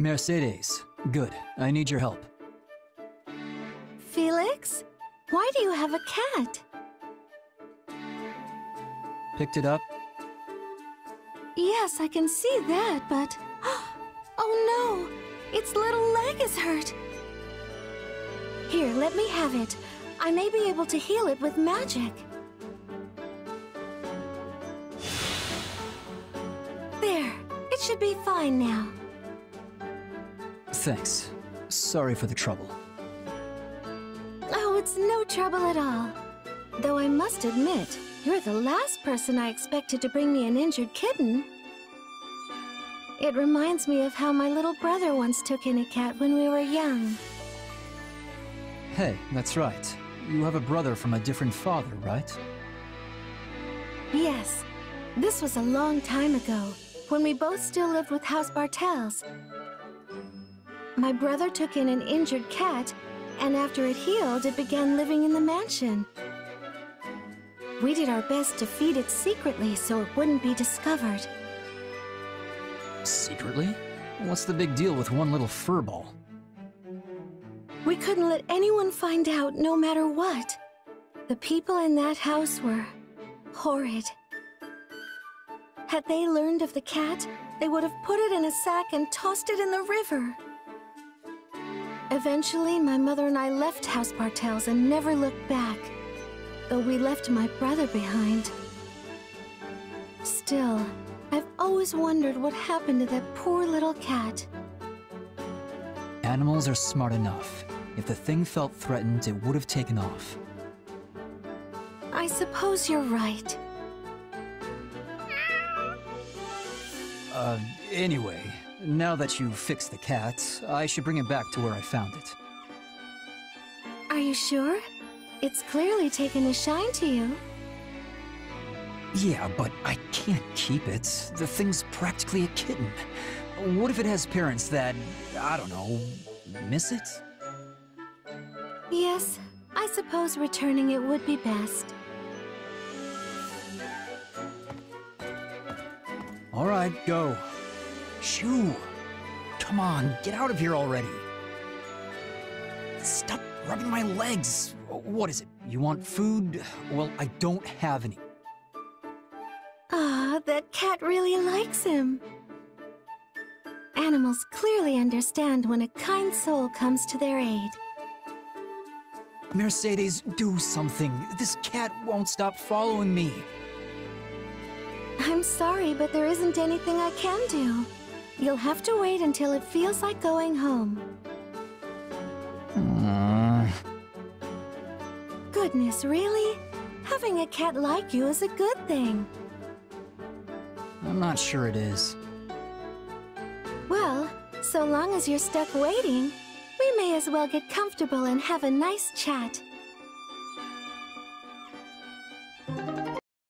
Mercedes. Good. I need your help. Felix? Why do you have a cat? Picked it up. Yes, I can see that, but... Oh no! Its little leg is hurt! Here, let me have it. I may be able to heal it with magic. There. It should be fine now. Thanks. Sorry for the trouble. Oh, it's no trouble at all. Though I must admit, you're the last person I expected to bring me an injured kitten. It reminds me of how my little brother once took in a cat when we were young. Hey, that's right. You have a brother from a different father, right? Yes. This was a long time ago, when we both still lived with House Bartels. My brother took in an injured cat, and after it healed, it began living in the mansion. We did our best to feed it secretly so it wouldn't be discovered. Secretly? What's the big deal with one little furball? We couldn't let anyone find out no matter what. The people in that house were horrid. Had they learned of the cat, they would have put it in a sack and tossed it in the river. Eventually, my mother and I left House Bartels and never looked back, though we left my brother behind. Still, I've always wondered what happened to that poor little cat. Animals are smart enough. If the thing felt threatened, it would have taken off. I suppose you're right. Uh, anyway, now that you've fixed the cat, I should bring it back to where I found it. Are you sure? It's clearly taken a shine to you. Yeah, but I can't keep it. The thing's practically a kitten. What if it has parents that, I don't know, miss it? Yes, I suppose returning it would be best. All right, go. Shoo! Come on, get out of here already. Stop rubbing my legs. What is it? You want food? Well, I don't have any. Ah, that cat really likes him. Animals clearly understand when a kind soul comes to their aid. Mercedes, do something. This cat won't stop following me. I'm sorry, but there isn't anything I can do. You'll have to wait until it feels like going home. Uh, Goodness, really? Having a cat like you is a good thing. I'm not sure it is. Well, so long as you're stuck waiting, we may as well get comfortable and have a nice chat.